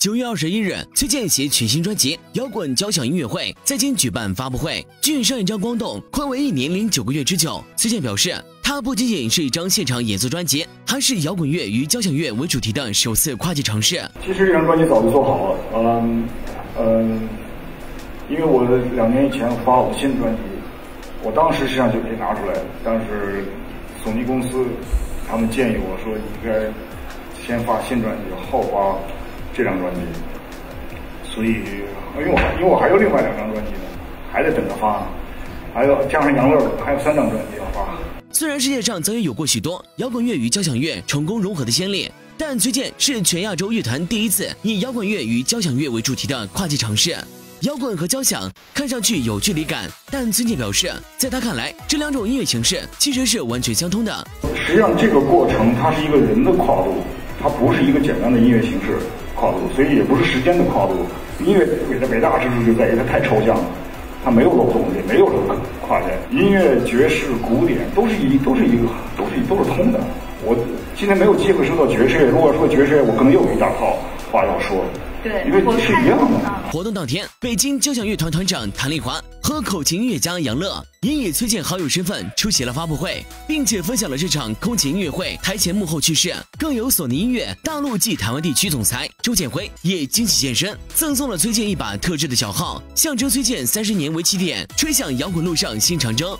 九月二十一日，崔健携全新专辑《摇滚交响音乐会》在京举办发布会。据上一张光动宽为一年零九个月之久，崔健表示，他不仅仅是一张现场演奏专辑，还是摇滚乐与交响乐为主题的首次跨界尝试。其实这张专辑早就做好了，嗯嗯，因为我两年以前发了我的新专辑，我当时实际上就可以拿出来，但是索尼公司他们建议我说，应该先发新专辑，后发。这张专辑，所以因为我因为我还有另外两张专辑呢，还得等着发，还有加上杨乐，还有三张专辑要发。虽然世界上早已有过许多摇滚乐与交响乐成功融合的先例，但崔健是全亚洲乐坛第一次以摇滚乐与交响乐为主题的跨界尝试。摇滚和交响看上去有距离感，但崔健表示，在他看来，这两种音乐形式其实是完全相通的。实际上，这个过程它是一个人的跨度，它不是一个简单的音乐形式。跨度，所以也不是时间的跨度。音乐伟的伟大之处就在于它太抽象了，它没有漏洞，也没有什么跨界。音乐、爵士、古典都是一都是一个都是都是通的。我今天没有机会说到爵士，如果说爵士，我可能又有一大套话要说。对，因为是一样的。活动当天，北京交响乐团团长谭丽华和口琴音乐家杨乐也以崔健好友身份出席了发布会，并且分享了这场空前音乐会台前幕后趣事。更有索尼音乐大陆暨台湾地区总裁周建辉也惊喜现身，赠送了崔健一把特制的小号，象征崔健三十年为起点，吹响摇滚路上新长征。